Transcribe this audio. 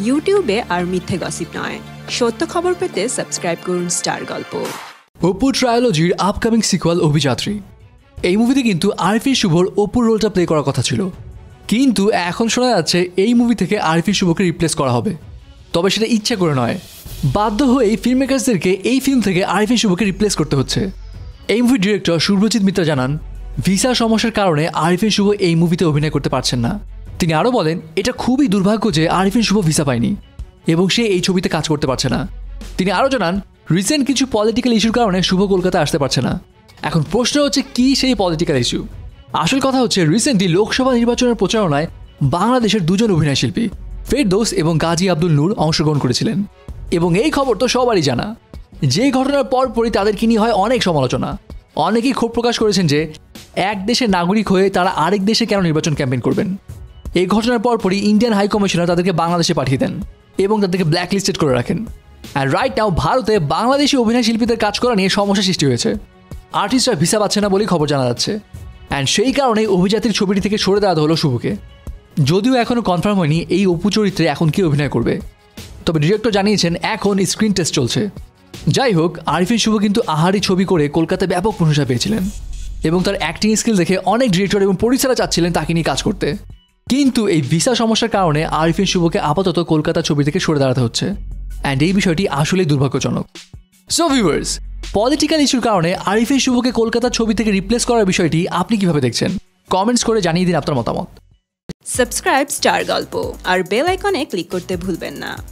ইউটিউবে আর মিথ্যে গসিপ নয়। সত্য খবর পেতে সাবস্ক্রাইব করুন স্টার গল্প অপু ট্রায়োলজির আপকামিং সিকুয়াল অভিযাত্রী। এই মুভিতে কিন্তু আরফি শুভর অপুর রোলটা প্লে করার কথা ছিল। কিন্তু এখন শোনা যাচ্ছে এই মুভি থেকে আরফি শুভকে রিপ্লেস করা হবে। তবে সেটা ইচ্ছা করে নয়। বাধ্য হয়ে ফিল্ম মেকার্সদেরকে এই ফিল্ম থেকে আরফি শুভকে রিপ্লেস করতে হচ্ছে। এই মুভির ডিরেক্টর সুব্রজিৎ মিত্র জানান ভিসা সমস্যার কারণে আরিফিন শুভ এই মুভিতে অভিনয় করতে পারছেন না। তিনি আরও বলেন, এটা খুবই দুর্ভাগ্য যে আরিফিন শুভ ভিসা পায়নি এবং সে এই ছবিতে কাজ করতে পারছে না। তিনি আরও জানান রিসেন্ট কিছু পলিটিক্যাল ইস্যুর কারণে শুভ কলকাতা আসতে পারছে না। এখন প্রশ্ন হচ্ছে, কি সেই পলিটিক্যাল ইস্যু আসল কথা হচ্ছে রিসেন্টলি লোকসভা নির্বাচনের প্রচারণায় বাংলাদেশের দুজন অভিনয় শিল্পী, ফেরদৌস এবং গাজী আব্দুল নূর অংশগ্রহণ করেছিলেন। এবং এই খবর তো সবারই জানা। যে ঘটনার পরপরই তাদেরকে নিয়ে হয় অনেক সমালোচনা। অনেকেই ক্ষোভ প্রকাশ করেছেন যে, এক দেশের নাগরিক হয়ে তারা আরেক দেশে কেন নির্বাচন ক্যাম্পেইন করবেন? এই ঘটনার পরপরই ইন্ডিয়ান হাই কমিশনার তাদেরকে বাংলাদেশে পাঠিয়ে দেন এবং তাদেরকে ব্ল্যাক লিস্টেড করে রাখেন। আর রাইট নাও ভারতে বাংলাদেশি অভিনয় শিল্পীদের কাজ করা নিয়ে সমস্যা সৃষ্টি হয়েছে। আর্টিস্টরা ভিসা পাচ্ছে না বলেই খবর জানা যাচ্ছে। অ্যান্ড সেই কারণেই অভিজাতির ছবিটি থেকে সরে দেওয়া হলো শুভকে। যদিও এখনও কনফার্ম হয়নি এই অপু চরিত্রে এখন কে অভিনয় করবে। তবে ডিরেক্টর জানিয়েছেন এখন স্ক্রিন টেস্ট চলছে। যাই হোক, আরিফিন শুভ কিন্তু আহারি ছবি করে কলকাতায় ব্যাপক প্রশংসা পেয়েছিলেন। এবং তার অ্যাক্টিং স্কিল দেখে অনেক ডিরেক্টর এবং পরিচালক চাচ্ছিলেন তাকে নিয়ে কাজ করতে। কিন্তু এই ভিসা সমস্যার কারণে আরিফিন শুভকে আপাতত কলকাতা ছবি থেকে সরে দাঁড়াতে হচ্ছে। অ্যান্ড এই বিষয়টি আসলেই দুর্ভাগ্যজনক। সো ভিউয়ার্স পলিটিক্যাল ইস্যুর কারণে আরিফিন শুভকে কলকাতা ছবি থেকে রিপ্লেস করার বিষয়টি আপনি কীভাবে দেখছেন? কমেন্টস করে জানিয়ে দিন আপনার মতামত। সাবস্ক্রাইব স্টার গল্প আর বেল আইকনে ক্লিক করতে ভুলবেন না।